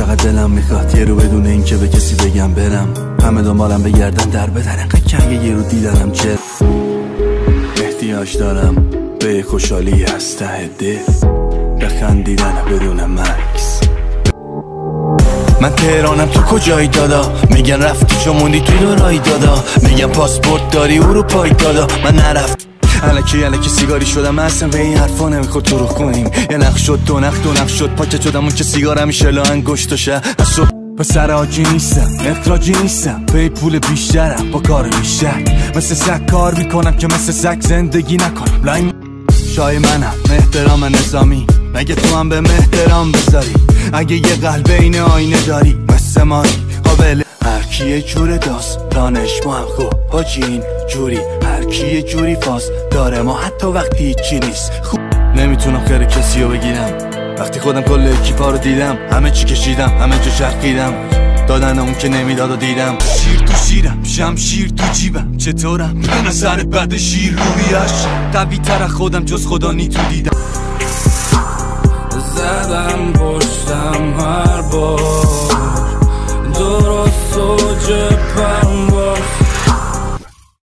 دلم می‌خواد یه رو بدون این که به کسی بگم برم. همه دنبالم بگردن در بدن. که یه رو دیدنم چه احتیاج دارم. به خوشحالی از ته دل. بخندیدن بدون مکس. من تهرانم تو کجایی دادا؟ میگن رفتی چون موندی توی دورایی دادا. میگن پاسپورت داری اروپایی دادا. من نرفت الکی الکی سیگاری شدم. اصلا به این حرفا نمی‌خواد رو کنیم. یه نقش شد دو نخ دو نقش شد. پاکت شدم اون که سیگار همیشه لا انگشت و شه. از صبح پسر آجی نیستم اخراجی نیستم. به پول بیشترم با کار بیشتر. مثل سگ کار می‌کنم که مثل سگ زندگی نکنم. لایم شای منم احترام نظامی. مگه تو هم به احترام بذاری؟ اگه یه قلب این آینه داری مثل ماری. قابل کی یه جور داست دانش ما هم خوب. حاجی این جوری. هر کی یه جوری فاز داره ما حتی وقتی هیچی نیست. خوب نمی‌تونم خیر کسی رو بگیرم. وقتی خودم کل اکیپا رو دیدم همه چی کشیدم همه جا چرخیدم. دادن اون که نمی‌داد و دیدم. شیر تو شیرم شمشیر تو جیبم. چطورم؟ به نظرت بعد شیر رویش قوی تر خودم جز خدا نی تو دیدم. زدم up.